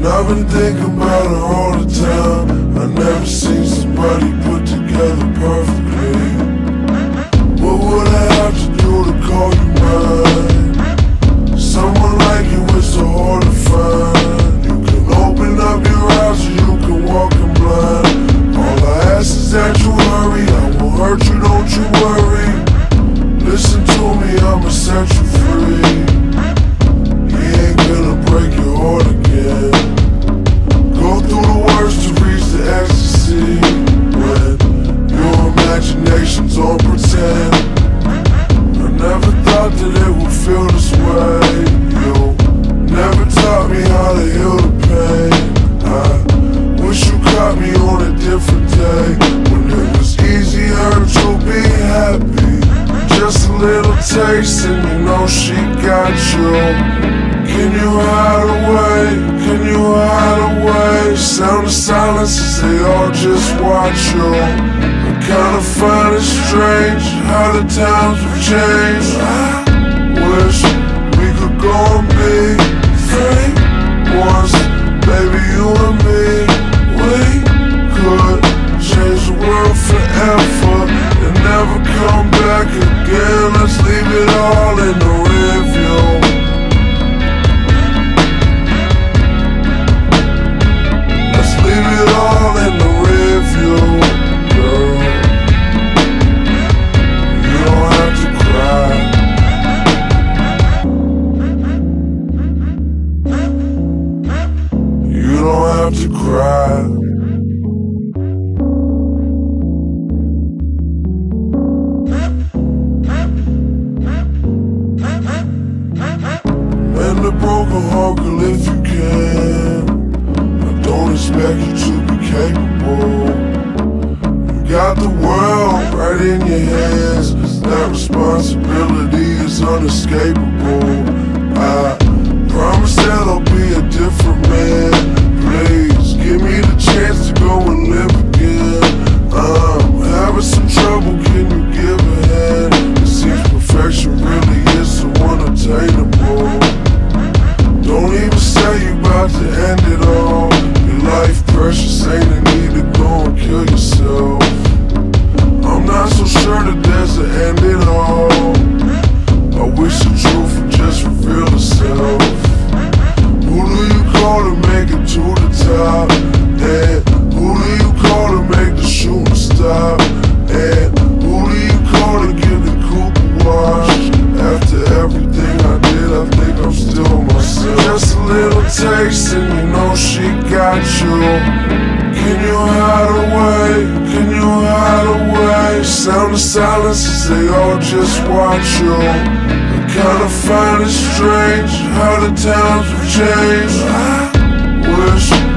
And I've been thinking about it all the time. I never seen somebody put together perfectly. What would I have to do to call you mine? Someone like you is so hard to find. You can open up your eyes or you can walk in blind. All I ask is that you hurry Tasting, and you know she got you Can you hide away? Can you hide away? Sound of silence as they all just watch you I kinda find it strange how the times have changed time to cry. Mend a broken heart, girl, if you can I don't expect you to be capable. You got the world right in your hands. That responsibility is unescapable. down to silence as they all just watch you. I kinda find it strange how the times have changed. I wish